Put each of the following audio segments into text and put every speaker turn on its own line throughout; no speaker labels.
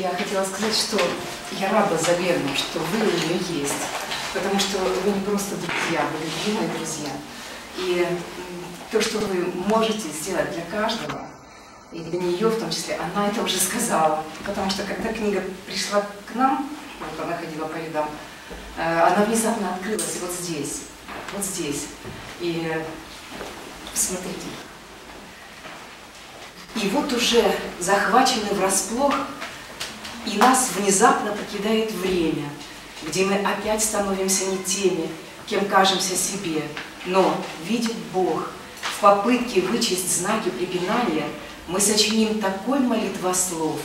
я хотела сказать, что я рада за Лену, что вы у нее есть. Потому что вы не просто друзья, вы любимые друзья. И то, что вы можете сделать для каждого, и для нее в том числе, она это уже сказала. Потому что когда книга пришла к нам, вот она ходила по рядам, э, она внезапно открылась вот здесь, вот здесь. И смотрите. И вот уже захвачены врасплох, и нас внезапно покидает время, где мы опять становимся не теми, кем кажемся себе. Но, видит Бог, в попытке вычесть знаки препинания мы сочиним такой молитвослов,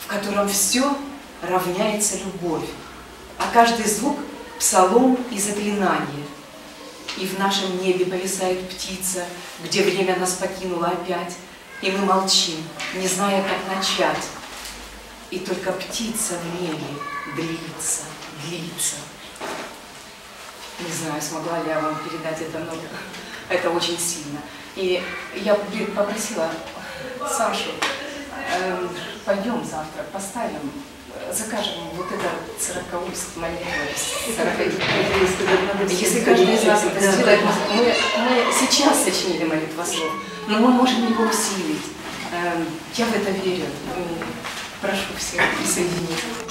в котором все равняется любовь, а каждый звук – псалом и заклинание. И в нашем небе повисает птица, где время нас покинуло опять, и мы молчим, не зная, как начать. И только птица в небе длится, длится. Не знаю, смогла ли я вам передать это, но это очень сильно. И я попросила Сашу, э, пойдем завтра, поставим, закажем вот это сорокаульский молитву, Если каждый из нас это сделает, мы, мы сейчас сочинили молитвослов, но мы можем его усилить. Э, я в это верю. Прошу всех присоединиться.